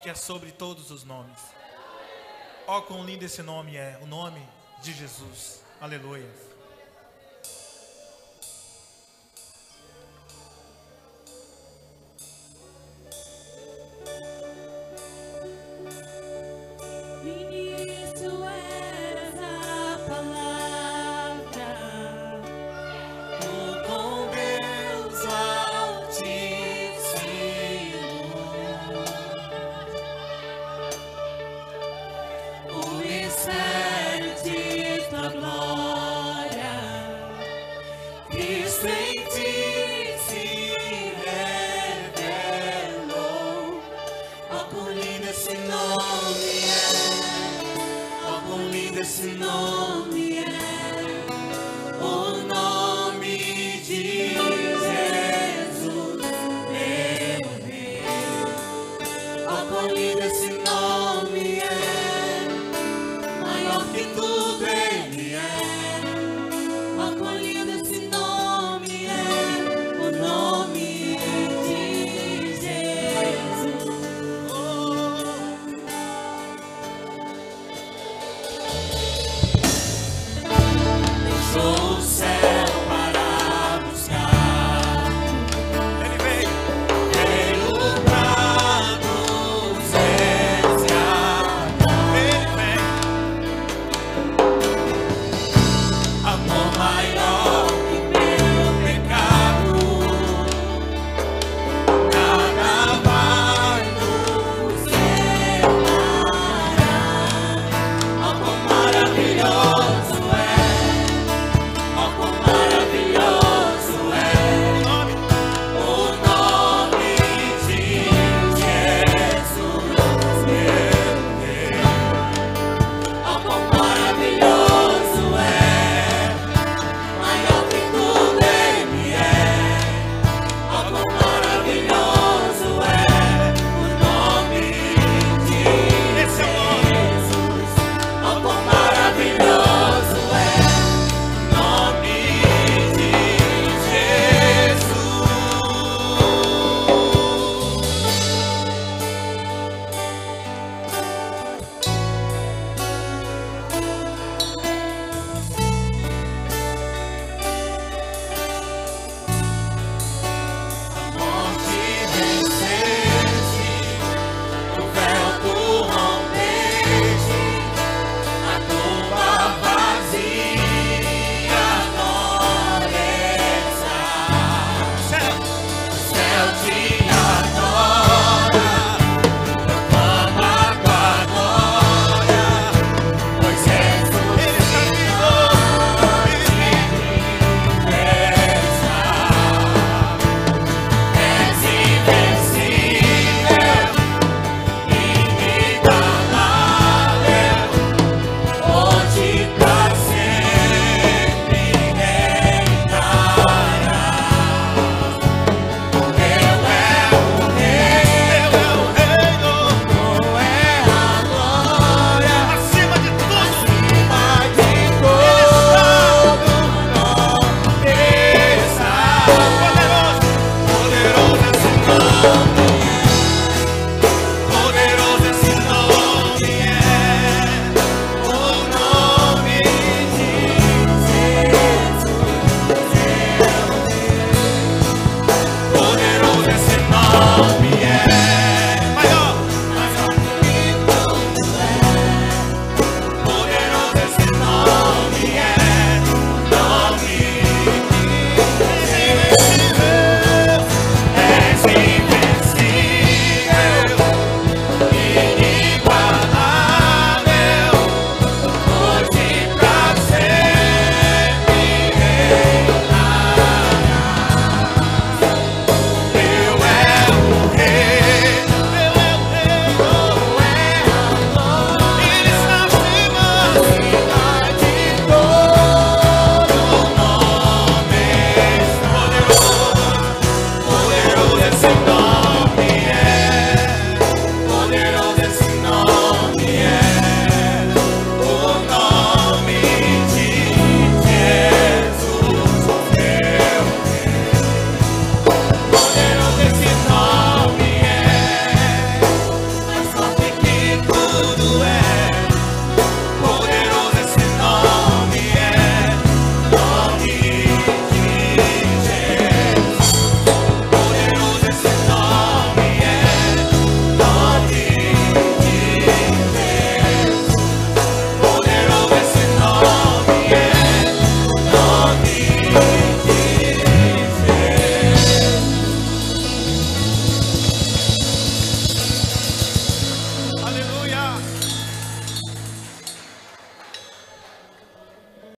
que é sobre todos os nomes. Ó, quão lindo esse nome é, o nome de Jesus. Aleluia. Esse